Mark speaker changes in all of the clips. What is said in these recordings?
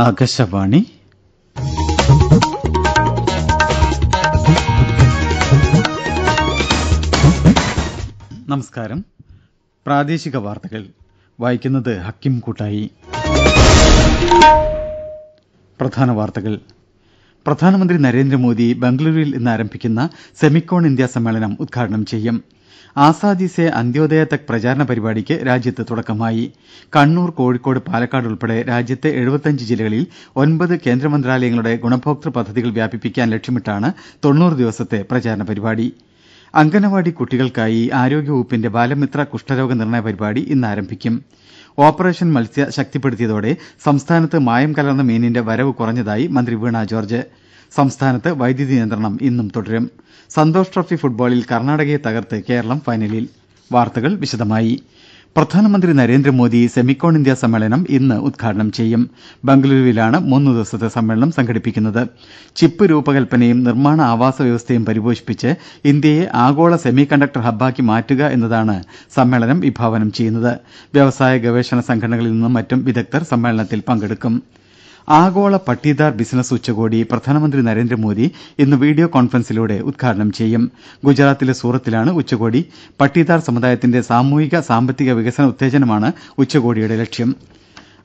Speaker 1: ആകാശവാണി. നമസ്കാരം. പ്രാദേശിക വാർത്തകൾ. വായിക്കുന്നത് ഹക്കിം കൂട്ടായി. പ്രധാന വാർത്തകൾ. പ്രധാനമന്ത്രി നരേന്ദ്രമോദി ബംഗളൂരുവിൽ ഇന്ന് ആരംഭിക്കുന്ന സെമിക്കോൺ ഇന്ത്യ സമ്മേളനം ഉദ്ഘാടനം ചെയ്യും. ആസാദി സെ അന്ത്യോദയ തക് പ്രചാരണ പരിപാടിക്ക് രാജ്യത്ത് തുടക്കമായി. കണ്ണൂർ കോഴിക്കോട് പാലക്കാട് ഉൾപ്പെടെ രാജ്യത്തെ എഴുപത്തഞ്ച് ജില്ലകളിൽ ഒൻപത് കേന്ദ്ര മന്ത്രാലയങ്ങളുടെ ഗുണഭോക്തൃ പദ്ധതികൾ വ്യാപിപ്പിക്കാൻ ലക്ഷ്യമിട്ടാണ് തൊണ്ണൂറ് ദിവസത്തെ പ്രചാരണ പരിപാടി. അംഗനവാടി കുട്ടികൾക്കായി ആരോഗ്യവകുപ്പിന്റെ ബാലമിത്ര കുഷ്ഠരോഗ നിർണയ പരിപാടി ഇന്ന് ആരംഭിക്കും. ഓപ്പറേഷൻ മത്സ്യ ശക്തിപ്പെടുത്തിയതോടെ സംസ്ഥാനത്ത് മായം കലർന്ന മീനിന്റെ വരവ് കുറഞ്ഞതായി മന്ത്രി വീണ ജോർജ്. സംസ്ഥാനത്ത് വൈദ്യുതി നിയന്ത്രണം ഇന്നും തുടരും. സന്തോഷ് ട്രോഫി ഫുട്ബോളിൽ കർണാടകയെ തകർത്ത് കേരളം ഫൈനലിൽ. വാർത്തകൾ വിശദമായി. പ്രധാനമന്ത്രി നരേന്ദ്രമോദി സെമിക്കോൺ ഇന്ത്യ സമ്മേളനം ഇന്ന് ഉദ്ഘാടനം ചെയ്യും. ബംഗളൂരുവിലാണ് മൂന്ന് ദിവസത്തെ സമ്മേളനം സംഘടിപ്പിക്കുന്നത്. ചിപ്പ് രൂപകൽപ്പനയും നിർമ്മാണ ആവാസ വ്യവസ്ഥയും പരിപോഷിപ്പിച്ച് ഇന്ത്യയെ ആഗോള സെമി കണ്ടക്ടർ ഹബ്ബാക്കി മാറ്റുക എന്നതാണ് സമ്മേളനം വിഭാവനം ചെയ്യുന്നത്. വ്യവസായ ഗവേഷണ സംഘടനകളിൽ നിന്നും മറ്റും വിദഗ്ധർ സമ്മേളനത്തിൽ പങ്കെടുക്കും. ആഗോള പട്ടീദാർ ബിസിനസ് ഉച്ചകോടി പ്രധാനമന്ത്രി നരേന്ദ്രമോദി ഇന്ന് വീഡിയോ കോൺഫറൻസിലൂടെ ഉദ്ഘാടനം ചെയ്യും. ഗുജറാത്തിലെ സൂറത്തിലാണ് ഉച്ചകോടി. പട്ടീദാർ സമുദായത്തിന്റെ സാമൂഹിക സാമ്പത്തിക വികസന ഉത്തേജനമാണ് ഉച്ചകോടിയുടെ ലക്ഷ്യം.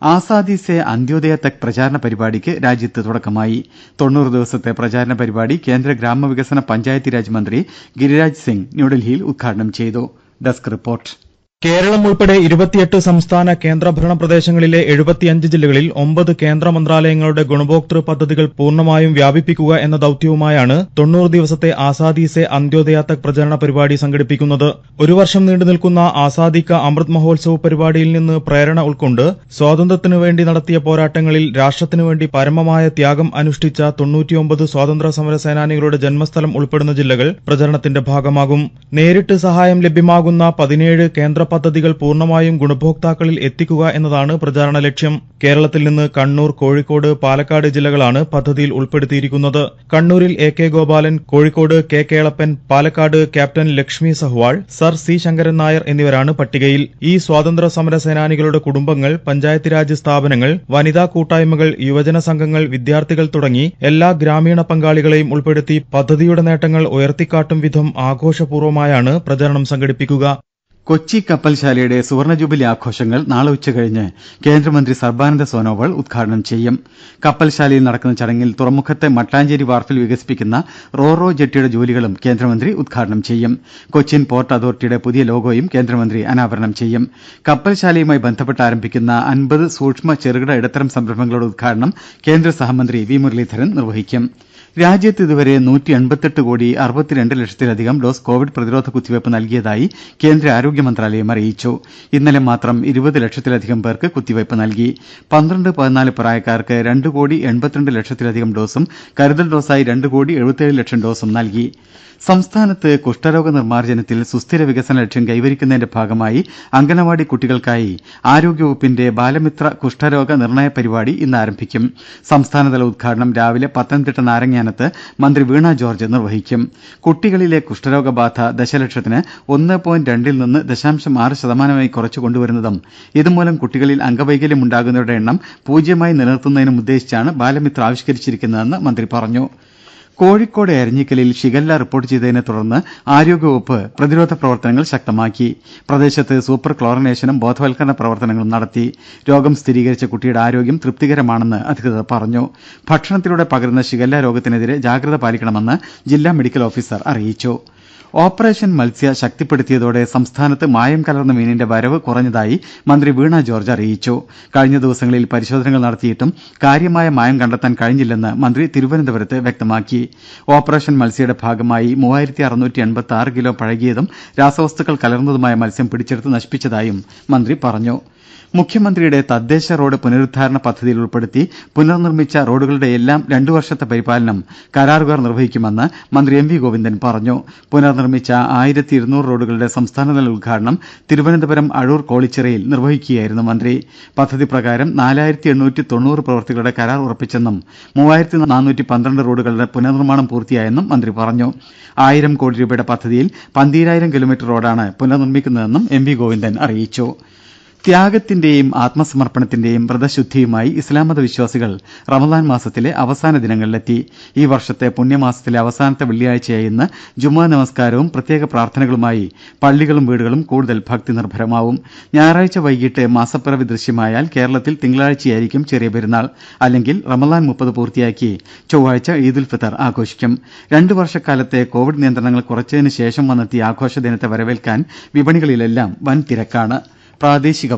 Speaker 1: ആസാദി സെ അന്ത്യോദയ തക് പ്രചാരണ പരിപാടിക്ക് രാജ്യത്ത് തുടക്കമായി. തൊണ്ണൂറ് ദിവസത്തെ പ്രചാരണ പരിപാടി കേന്ദ്ര ഗ്രാമവികസന പഞ്ചായത്തി രാജ് മന്ത്രി ഗിരിരാജ് സിംഗ് ന്യൂഡൽഹിയിൽ ഉദ്ഘാടനം ചെയ്തു. Desk report.
Speaker 2: കേരളം ഉൾപ്പെടെ ഇരുപത്തിയെട്ട് സംസ്ഥാന കേന്ദ്രഭരണ പ്രദേശങ്ങളിലെ എഴുപത്തിയഞ്ച് ജില്ലകളിൽ ഒമ്പത് കേന്ദ്ര മന്ത്രാലയങ്ങളുടെ ഗുണഭോക്തൃ പദ്ധതികൾ പൂർണമായും വ്യാപിപ്പിക്കുക എന്ന ദൌത്യവുമായാണ് തൊണ്ണൂറ് ദിവസത്തെ ആസാദി സെ അന്ത്യോദയ പ്രചരണ പരിപാടി സംഘടിപ്പിക്കുന്നത്. ഒരു വർഷം നീണ്ടു നിൽക്കുന്ന അമൃത് മഹോത്സവ് പരിപാടിയിൽ നിന്ന് പ്രേരണ ഉൾക്കൊണ്ട് സ്വാതന്ത്ര്യത്തിനു വേണ്ടി നടത്തിയ പോരാട്ടങ്ങളിൽ രാഷ്ട്രത്തിനു വേണ്ടി പരമമായ ത്യാഗം അനുഷ്ഠിച്ച തൊണ്ണൂറ്റിയൊമ്പത് സ്വാതന്ത്ര്യ സമര സേനാനികളുടെ ജന്മസ്ഥലം ഉൾപ്പെടുന്ന ജില്ലകൾ പ്രചരണത്തിന്റെ ഭാഗമാകും. നേരിട്ട് സഹായം ലഭ്യമാകുന്ന പതിനേഴ് കേന്ദ്ര പദ്ധതികൾ പൂർണമായും ഗുണഭോക്താക്കളിൽ എത്തിക്കുക എന്നതാണ് പ്രചാരണ ലക്ഷ്യം. കേരളത്തിൽ നിന്ന് കണ്ണൂർ കോഴിക്കോട് പാലക്കാട് ജില്ലകളാണ് പദ്ധതിയിൽ ഉൾപ്പെടുത്തിയിരിക്കുന്നത്. കണ്ണൂരിൽ A K Gopalan Kozhikode K Kelappan Palakkad captain Lakshmi Sahgal sir C Sankaran Nair എന്നിവരാണ് പട്ടികയിൽ. ഈ സ്വാതന്ത്ര്യ സമര സേനാനികളുടെ കുടുംബങ്ങൾ പഞ്ചായത്ത് രാജ് സ്ഥാപനങ്ങൾ വനിതാ കൂട്ടായ്മകൾ യുവജന സംഘങ്ങൾ വിദ്യാർത്ഥികൾ തുടങ്ങി എല്ലാ ഗ്രാമീണ പങ്കാളികളെയും ഉൾപ്പെടുത്തി പദ്ധതിയുടെ നേട്ടങ്ങൾ ഉയർത്തിക്കാട്ടും വിധം ആഘോഷപൂർവമായാണ് പ്രചരണം സംഘടിപ്പിക്കുക.
Speaker 1: കൊച്ചി കപ്പൽശാലയുടെ സുവർണ ജൂബിലി ആഘോഷങ്ങൾ നാളെ ഉച്ചകഴിഞ്ഞ് കേന്ദ്രമന്ത്രി സർബാനന്ദ സോനോവാൾ ഉദ്ഘാടനം ചെയ്യും. കപ്പൽശാലയിൽ നടക്കുന്ന ചടങ്ങിൽ തുറമുഖത്തെ മട്ടാഞ്ചേരി വാർഫിൽ വികസിപ്പിക്കുന്ന റോറോ ജെട്ടിയുടെ ജോലികളും കേന്ദ്രമന്ത്രി ഉദ്ഘാടനം ചെയ്യും. കൊച്ചിൻ പോർട്ട് അതോറിറ്റിയുടെ പുതിയ ലോഗോയും കേന്ദ്രമന്ത്രി അനാവരണം ചെയ്യും. കപ്പൽശാലയുമായി ബന്ധപ്പെട്ട് ആരംഭിക്കുന്ന അൻപത് സൂക്ഷ്മ ചെറുകിട ഇടത്തരം സംരംഭങ്ങളുടെ ഉദ്ഘാടനം കേന്ദ്ര സഹമന്ത്രി വി മുരളീധരൻ നിർവഹിക്കും. രാജ്യത്ത് ഇതുവരെ നൂറ്റി എൺപത്തെട്ട് കോടി അറുപത്തിരണ്ട് ലക്ഷത്തിലധികം ഡോസ് കോവിഡ് പ്രതിരോധ കുത്തിവയ്പ് നൽകിയതായി കേന്ദ്ര ആരോഗ്യ മന്ത്രാലയം അറിയിച്ചു. ഇന്നലെ മാത്രം ഇരുപത് ലക്ഷത്തിലധികം പേർക്ക് കുത്തിവയ്പ് നൽകി. പന്ത്രണ്ട് പതിനാല് പ്രായക്കാർക്ക് രണ്ട് കോടി എൺപത്തിരണ്ട് ലക്ഷത്തിലധികം ഡോസും കരുതൽ ഡോസായി രണ്ട് കോടി എഴുപത്തിയേഴ് ലക്ഷം ഡോസും സംസ്ഥാനത്ത് കുഷ്ഠരോഗ നിർമ്മാർജനത്തിൽ സുസ്ഥിര വികസന ലക്ഷ്യം കൈവരിക്കുന്നതിന്റെ ഭാഗമായി അംഗനവാടി കുട്ടികൾക്കായി ആരോഗ്യവകുപ്പിന്റെ ബാലമിത്ര കുഷ്ഠരോഗ നിർണയ പരിപാടി ഇന്ന് ആരംഭിക്കും. സംസ്ഥാനതല ഉദ്ഘാടനം രാവിലെ പത്തനംതിട്ട നാരങ്ങാനത്ത് മന്ത്രി വീണ ജോർജ് നിർവഹിക്കും. കുട്ടികളിലെ കുഷ്ഠരോഗ ബാധ ദശലക്ഷത്തിന് ഒന്ന് പോയിന്റ് രണ്ടിൽ നിന്ന് ദശാംശം ആറ് ശതമാനമായി കുറച്ചു കൊണ്ടുവരുന്നതും ഇതുമൂലം കുട്ടികളിൽ അംഗവൈകല്യം ഉണ്ടാകുന്നവരുടെ എണ്ണം പൂജ്യമായി നിലനിർത്തുന്നതിനും ഉദ്ദേശിച്ചാണ് ബാലമിത്ര ആവിഷ്കരിച്ചിരിക്കുന്നതെന്ന് മന്ത്രി പറഞ്ഞു. കോഴിക്കോട് എരഞ്ഞിക്കലിൽ ഷിഗല്ല റിപ്പോർട്ട് ചെയ്തതിനെ തുടർന്ന് ആരോഗ്യവകുപ്പ് പ്രതിരോധ പ്രവർത്തനങ്ങൾ ശക്തമാക്കി. പ്രദേശത്ത് സൂപ്പർ ക്ലോറിനേഷനും ബോധവൽക്കരണ പ്രവർത്തനങ്ങളും നടത്തി. രോഗം സ്ഥിരീകരിച്ച കുട്ടിയുടെ ആരോഗ്യം തൃപ്തികരമാണെന്ന് അധികൃതർ പറഞ്ഞു. ഭക്ഷണത്തിലൂടെ പകരുന്ന ഷിഗല്ല രോഗത്തിനെതിരെ ജാഗ്രത പാലിക്കണമെന്ന് ജില്ലാ മെഡിക്കൽ ഓഫീസർ അറിയിച്ചു. ഓപ്പറേഷൻ മത്സ്യ ശക്തിപ്പെടുത്തിയതോടെ സംസ്ഥാനത്ത് മായം കലർന്ന മീനിന്റെ വരവ് കുറഞ്ഞതായി മന്ത്രി വീണ ജോർജ് അറിയിച്ചു. കഴിഞ്ഞ ദിവസങ്ങളിൽ പരിശോധനകൾ നടത്തിയിട്ടും കാര്യമായ മായം കണ്ടെത്താൻ കഴിഞ്ഞില്ലെന്ന് മന്ത്രി തിരുവനന്തപുരത്ത് വ്യക്തമാക്കി. ഓപ്പറേഷൻ മത്സ്യയുടെ ഭാഗമായി കിലോ പഴകിയതും രാസവസ്തുക്കൾ കലർന്നതുമായ മത്സ്യം പിടിച്ചെടുത്ത് നശിപ്പിച്ചതായും മന്ത്രി പറഞ്ഞു. മുഖ്യമന്ത്രിയുടെ തദ്ദേശ റോഡ് പുനരുദ്ധാരണ പദ്ധതിയിൽ ഉൾപ്പെടുത്തി പുനർനിർമ്മിച്ച റോഡുകളുടെയെല്ലാം രണ്ടു വർഷത്തെ പരിപാലനം കരാറുകാർ നിർവഹിക്കുമെന്ന് മന്ത്രി എം വി ഗോവിന്ദൻ പറഞ്ഞു. പുനർനിർമ്മിച്ച ആയിരത്തി ഇരുന്നൂറ് റോഡുകളുടെ സംസ്ഥാനതല ഉദ്ഘാടനം തിരുവനന്തപുരം അഴൂർ കോളിച്ചിറയിൽ നിർവഹിക്കുകയായിരുന്നു മന്ത്രി. പദ്ധതി പ്രകാരം നാലായിരത്തി എണ്ണൂറ്റി തൊണ്ണൂറ് പ്രവൃത്തികളുടെ കരാർ ഉറപ്പിച്ചെന്നും മൂവായിരത്തി നാനൂറ്റി പന്ത്രണ്ട് റോഡുകളുടെ പുനർനിർമ്മാണം പൂർത്തിയായെന്നും മന്ത്രി പറഞ്ഞു. ആയിരം കോടി രൂപയുടെ പദ്ധതിയിൽ പന്തീരായിരം കിലോമീറ്റർ റോഡാണ് പുനർനിർമ്മിക്കുന്നതെന്നും എം വി ഗോവിന്ദൻ അറിയിച്ചു. ത്യാഗത്തിന്റെയും ആത്മസമർപ്പണത്തിന്റെയും വ്രതശുദ്ധിയുമായി ഇസ്ലാം മത വിശ്വാസികൾ റമദാൻ മാസത്തിലെ അവസാന ദിനങ്ങളിലെത്തി. ഈ വർഷത്തെ പുണ്യമാസത്തിലെ അവസാനത്തെ വെള്ളിയാഴ്ചയായ ഇന്ന് ജുമാ നമസ്കാരവും പ്രത്യേക പ്രാർത്ഥനകളുമായി പള്ളികളും വീടുകളും കൂടുതൽ ഭക്തി നിർഭരമാവും ഞായറാഴ്ച വൈകിട്ട് മാസപ്പിറവി ദൃശ്യമായാൽ കേരളത്തിൽ തിങ്കളാഴ്ചയായിരിക്കും ചെറിയ പെരുന്നാൾ. അല്ലെങ്കിൽ റമദാൻ മുപ്പത് പൂർത്തിയാക്കി ചൊവ്വാഴ്ച ഈദുൽ ഫിത്തർ ആഘോഷിക്കും. രണ്ടു വർഷക്കാലത്തെ കോവിഡ് നിയന്ത്രണങ്ങൾ കുറച്ചതിന് ശേഷം വന്നെത്തിയ ആഘോഷ ദിനത്തെ വരവേൽക്കാൻ വിപണികളിലെല്ലാം വൻ തിരക്കാണ് പ്രാദേശിക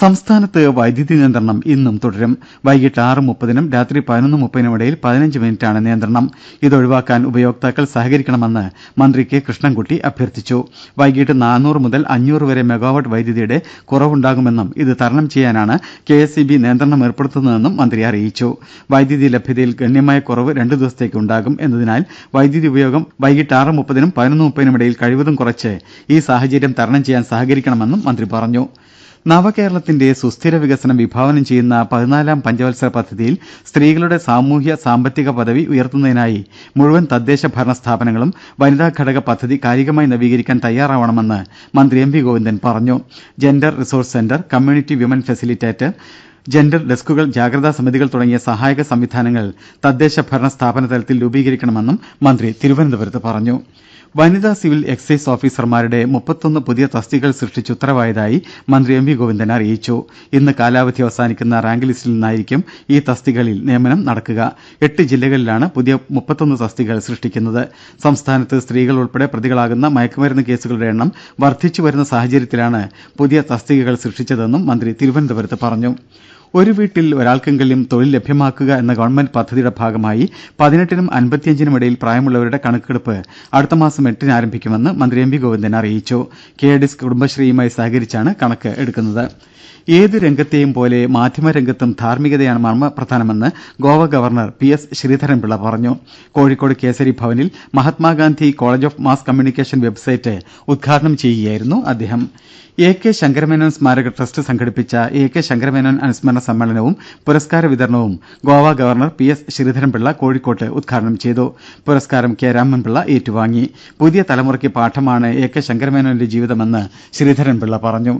Speaker 1: സംസ്ഥാനത്ത് വൈദ്യുതി നിയന്ത്രണം ഇന്നും തുടരും. വൈകിട്ട് ആറ് മുപ്പതിനും രാത്രി പതിനൊന്ന് മുപ്പതിനും ഇടയിൽ പതിനഞ്ച് മിനിറ്റാണ് നിയന്ത്രണം. ഇതൊഴിവാക്കാൻ ഉപയോക്താക്കൾ സഹകരിക്കണമെന്ന് മന്ത്രി കെ കൃഷ്ണൻകുട്ടി അഭ്യർത്ഥിച്ചു. വൈകിട്ട് നാനൂറ് മുതൽ അഞ്ഞൂറ് വരെ മെഗാവാട്ട് വൈദ്യുതിയുടെ കുറവുണ്ടാകുമെന്നും ഇത് തരണം ചെയ്യാനാണ് കെ എസ് ഇ ബി നിയന്ത്രണം ഏർപ്പെടുത്തുന്നതെന്നും മന്ത്രി അറിയിച്ചു. വൈദ്യുതി ലഭ്യതയിൽ ഗണ്യമായ കുറവ് രണ്ടു ദിവസത്തേക്ക് ഉണ്ടാകും എന്നതിനാൽ വൈദ്യുതി ഉപയോഗം വൈകിട്ട് ആറ് മുപ്പതിനും പതിനൊന്ന് മുപ്പതിനും ഇടയിൽ കഴിവതും കുറച്ച് ഈ സാഹചര്യം തരണം ചെയ്യാൻ സഹകരിക്കണമെന്നും മന്ത്രി പറഞ്ഞു. നവകേരളത്തിന്റെ സുസ്ഥിര വികസനം വിഭാവനം ചെയ്യുന്ന പതിനാലാം പഞ്ചവത്സര പദ്ധതിയിൽ സ്ത്രീകളുടെ സാമൂഹ്യ സാമ്പത്തിക പദവി ഉയർത്തുന്നതിനായി മുഴുവൻ തദ്ദേശ ഭരണ സ്ഥാപനങ്ങളും വനിതാ ഘടക പദ്ധതി കാലികമായി നവീകരിക്കാൻ തയ്യാറാവണമെന്ന് മന്ത്രി എം വി ഗോവിന്ദൻ പറഞ്ഞു. Gender resource centre community women facilitator gender ഡെസ്കുകൾ ജാഗ്രതാ സമിതികൾ തുടങ്ങിയ സഹായക സംവിധാനങ്ങൾ തദ്ദേശ ഭരണ സ്ഥാപന തലത്തിൽ രൂപീകരിക്കണമെന്നും മന്ത്രി തിരുവനന്തപുരത്ത് പറഞ്ഞു. വനിതാ സിവിൽ എക്സൈസ് ഓഫീസർമാരുടെ മുപ്പത്തൊന്ന് പുതിയ തസ്തികകൾ സൃഷ്ടിച്ച് ഉത്തരവായതായി മന്ത്രി എം വി ഗോവിന്ദൻ അറിയിച്ചു. ഇന്ന് കാലാവധി അവസാനിക്കുന്ന റാങ്ക് ലിസ്റ്റിൽ നിന്നായിരിക്കും ഈ തസ്തികകളിൽ നിയമനം നടക്കുക. എട്ട് ജില്ലകളിലാണ് പുതിയ മുപ്പത്തൊന്ന് തസ്തികകൾ സൃഷ്ടിക്കുന്നത്. സംസ്ഥാനത്ത് സ്ത്രീകൾ ഉൾപ്പെടെ പ്രതികളാകുന്ന മയക്കുമരുന്ന് കേസുകളുടെ എണ്ണം വർദ്ധിച്ചു വരുന്ന സാഹചര്യത്തിലാണ് പുതിയ തസ്തികകൾ സൃഷ്ടിച്ചതെന്നും മന്ത്രി തിരുവനന്തപുരത്ത് പറഞ്ഞു. ഒരു വീട്ടിൽ ഒരാൾക്കെങ്കിലും തൊഴിൽ ലഭ്യമാക്കുക എന്ന ഗവൺമെന്റ് പദ്ധതിയുടെ ഭാഗമായി പതിനെട്ടിനും അൻപത്തിയഞ്ചിനും ഇടയിൽ പ്രായമുള്ളവരുടെ കണക്കെടുപ്പ് അടുത്ത മാസം എട്ടിന് ആരംഭിക്കുമെന്ന് മന്ത്രി എം വി ഗോവിന്ദൻ അറിയിച്ചു. കെ ഡിസ് കുടുംബശ്രീയുമായി സഹകരിച്ചാണ് കണക്ക് എടുക്കുന്നത്. ഏത് രംഗത്തെയും പോലെ മാധ്യമരംഗത്തും ധാർമ്മികതയാണ് മർമ്മപ്രധാനമെന്ന് Goa governor P S Sreedharan Pillai പറഞ്ഞു. കോഴിക്കോട് കേസരി ഭവനിൽ Mahatma Gandhi college of mass communication website ഉദ്ഘാടനം ചെയ്യുകയായിരുന്നു അദ്ദേഹം. എ കെ ശങ്കരമേനോൻ സ്മാരക ട്രസ്റ്റ് സംഘടിപ്പിച്ച എ കെ ശങ്കരമേനോൻ അനുസ്മരണ സമ്മേളനവും പുരസ്കാര വിതരണവും Goa governor P S Sreedharan Pillai കോഴിക്കോട്ട് ഉദ്ഘാടനം ചെയ്തു. പുരസ്കാരം കെ രാമൻപിള്ള ഏറ്റുവാങ്ങി. പുതിയ തലമുറയ്ക്ക് പാഠമാണ് എ കെ ശങ്കരമേനോന്റെ ജീവിതമെന്ന് ശ്രീധരൻപിള്ള പറഞ്ഞു.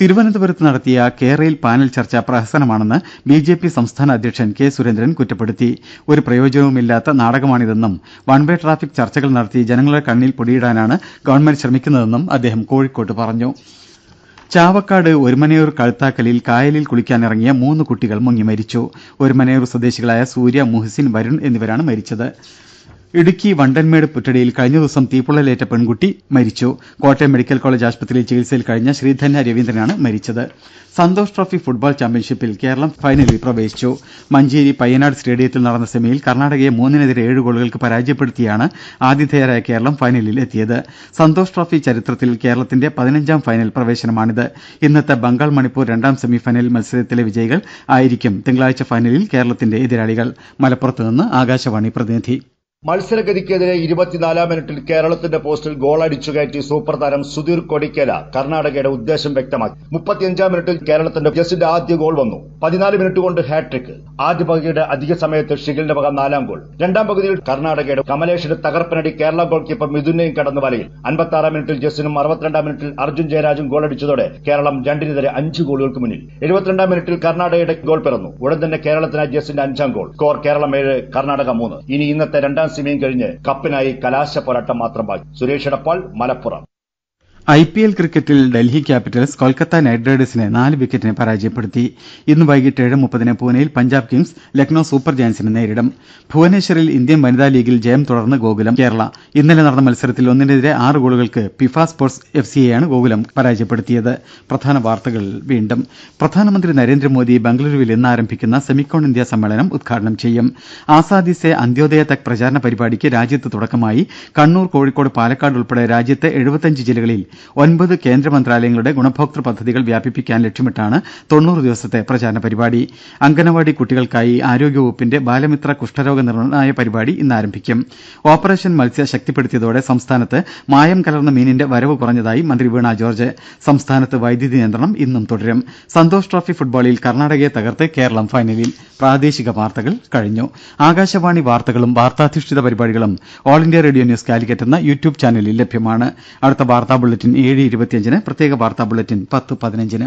Speaker 1: തിരുവനന്തപുരത്ത് നടത്തിയ കേരയിൽ പാനൽ ചർച്ച പ്രഹസനമാണെന്ന് ബി ജെ പി സംസ്ഥാന അധ്യക്ഷൻ കെ സുരേന്ദ്രൻ കുറ്റപ്പെടുത്തി. ഒരു പ്രയോജനവുമില്ലാത്ത നാടകമാണിതെന്നും വൺ വേ ട്രാഫിക് ചർച്ചകൾ നടത്തി ജനങ്ങളുടെ കണ്ണിൽ പൊടിയിടാനാണ് ഗവൺമെന്റ് ശ്രമിക്കുന്നതെന്നും അദ്ദേഹം കോഴിക്കോട്ട് പറഞ്ഞു. ചാവക്കാട് ഒരുമനയൂർ കഴുത്താക്കലിൽ കായലിൽ കുളിക്കാനിറങ്ങിയ മൂന്ന് കുട്ടികൾ മുങ്ങി മരിച്ചു. ഒരുമനയൂർ സ്വദേശികളായ സൂര്യ മുഹ്സിൻ വരുൺ എന്നിവരാണ് മരിച്ചത്. ഇടുക്കി വണ്ടൻമേട് പുറ്റടിയിൽ കഴിഞ്ഞ ദിവസം തീപ്പൊള്ളലേറ്റ പെൺകുട്ടി മരിച്ചു. കോട്ടയം മെഡിക്കൽ കോളേജ് ആശുപത്രിയിൽ ചികിത്സയിൽ കഴിഞ്ഞ ശ്രീധന്യ രവീന്ദ്രനാണ് മരിച്ചത്. സന്തോഷ് ട്രോഫി ഫുട്ബോൾ ചാമ്പ്യൻഷിപ്പിൽ കേരളം ഫൈനലിൽ പ്രവേശിച്ചു. മഞ്ചേരി പയ്യനാട് സ്റ്റേഡിയത്തിൽ നടന്ന സെമിയിൽ കർണാടകയെ മൂന്നിനെതിരെ ഏഴ് ഗോളുകൾക്ക് പരാജയപ്പെടുത്തിയാണ് ആതിഥേയരായ കേരളം ഫൈനലിൽ എത്തിയത്. സന്തോഷ് ട്രോഫി ചരിത്രത്തിൽ കേരളത്തിന്റെ പതിനഞ്ചാം ഫൈനൽ പ്രവേശനമാണിത്. ഇന്നത്തെ ബംഗാൾ മണിപ്പൂർ രണ്ടാം സെമിഫൈനൽ മത്സരത്തിലെ വിജയികൾ ആയിരിക്കും തിങ്കളാഴ്ച ഫൈനലിൽ കേരളത്തിന്റെ എതിരാളികൾ. മലപ്പുറത്ത് നിന്ന് ആകാശവാണി പ്രതിനിധി
Speaker 3: മത്സരഗതിക്കെതിരെ ഇരുപത്തിനാലാം മിനിറ്റിൽ കേരളത്തിന്റെ പോസ്റ്റിൽ ഗോൾ അടിച്ചുകയറ്റി സൂപ്പർ താരം സുധീർ കൊടിക്കേല കർണാടകയുടെ ഉദ്ദേശം വ്യക്തമാക്കി. മുപ്പത്തിയഞ്ചാം മിനിറ്റിൽ കേരളത്തിന്റെ ജസ്റ്റിന്റെ ആദ്യ ഗോൾ വന്നു. പതിനാല് മിനിറ്റ് കൊണ്ട് ഹാട്രിക് ആദ്യ പകുതിയുടെ അധിക സമയത്ത് ഷിഗിലിന്റെ വക നാലാം ഗോൾ. രണ്ടാം പകുതിയിൽ കർണാടകയുടെ കമലേഷിന്റെ തകർപ്പനടി കേരള ഗോൾ കീപ്പർ മിഥുനെയും കടന്നു വലയിൽ. അൻപത്തി മിനിറ്റിൽ ജസ്റ്റിനും അറുപത്തിരണ്ടാം മിനിറ്റിൽ അർജുൻ ജയരാജും ഗോൾ അടിച്ചതോടെ കേരളം രണ്ടിനെതിരെ അഞ്ച് ഗോളുകൾക്ക് മുന്നിൽ. എഴുപത്തിരണ്ടാം മിനിറ്റിൽ കർണാടകയുടെ ഗോൾ പിറന്നു. ഉടൻ തന്നെ കേരളത്തിനായി ജസ്റ്റിന്റെ അഞ്ചാം ഗോൾ. സ്കോർ കേരളം ഏഴ് കർണാടക മൂന്ന്. ഇനി ഇന്നത്തെ രണ്ടാം സെമിയും കഴിഞ്ഞ് കപ്പിനായി കലാശ പോരാട്ടം മാത്രം ബാക്കി. Suresh Edappal Malappuram.
Speaker 1: I P L ക്രിക്കറ്റിൽ ഡൽഹി ക്യാപിറ്റൽസ് കൊൽക്കത്ത നൈറ്റ് റൈഡേഴ്സിനെ നാല് വിക്കറ്റിന് പരാജയപ്പെടുത്തി. ഇന്ന് വൈകിട്ട് ഏഴ് മുപ്പതിന് പൂനെയിൽ പഞ്ചാബ് കിങ്സ് ലക്നൌ സൂപ്പർ ജയൻസിനെ നേരിടും. ഭുവനേശ്വറിൽ ഇന്ത്യൻ വനിതാ ലീഗിൽ ജയം തുടർന്ന് ഗോകുലം കേരള. ഇന്നലെ നടന്ന മത്സരത്തിൽ ഒന്നിനെതിരെ ആറ് ഗോളുകൾക്ക് ഫിഫ സ്പോർട്സ് എഫ് സിയെയാണ് ഗോകുലം പരാജയപ്പെടുത്തിയത്. പ്രധാന വാർത്തകൾ വീണ്ടും. പ്രധാനമന്ത്രി നരേന്ദ്രമോദി ബംഗളൂരുവിൽ ഇന്ന് ആരംഭിക്കുന്ന സെമിക്കോൺ ഇന്ത്യ സമ്മേളനം ഉദ്ഘാടനം ചെയ്യും. ആസാദി സെ അന്ത്യോദയ തക് പ്രചാരണ പരിപാടിക്ക് രാജ്യത്ത് തുടക്കമായി കണ്ണൂർ കോഴിക്കോട് പാലക്കാട് ഉൾപ്പെടെ രാജ്യത്തെ എഴുപത്തഞ്ച് ജില്ലകളിൽ ഒൻപത് കേന്ദ്ര മന്ത്രാലയങ്ങളുടെ ഗുണഭോക്തൃ പദ്ധതികൾ വ്യാപിപ്പിക്കാൻ ലക്ഷ്യമിട്ടാണ് ദിവസത്തെ പ്രചാരണ പരിപാടി. അംഗനവാടി കുട്ടികൾക്കായി ആരോഗ്യവകുപ്പിന്റെ ബാലമിത്ര കുഷ്ഠരോഗ നിർണായ പരിപാടി ഇന്ന് ആരംഭിക്കും. ഓപ്പറേഷൻ മത്സ്യ ശക്തിപ്പെടുത്തിയതോടെ സംസ്ഥാനത്ത് മായം കലർന്ന മീനിന്റെ വരവ് കുറഞ്ഞതായി മന്ത്രി വീണ ജോർജ്. സംസ്ഥാനത്ത് വൈദ്യുതി നിയന്ത്രണം ഇന്നും തുടരും. സന്തോഷ് ട്രോഫി ഫുട്ബോളിൽ കർണാടകയെ തകർത്ത് കേരളം ഫൈനലിൽ. പ്രാദേശിക വാർത്തകൾ കഴിഞ്ഞു. ആകാശവാണി വാർത്തകളും വാർത്താധിഷ്ഠിത പരിപാടികളും All India Radio News Calicut എന്ന യൂട്യൂബ് ചാനലിൽ ലഭ്യമാണ്. അടുത്ത വാർത്താ ബുള്ളറ്റിൻ ഏഴ് ഇരുപത്തിയഞ്ചിന് പ്രത്യേക വാർത്താ ബുള്ളറ്റിൻ പത്ത് പതിനഞ്ചിന്.